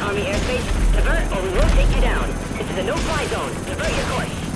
Army airspace. Divert or we will take you down. This is a no-fly zone. Divert your course.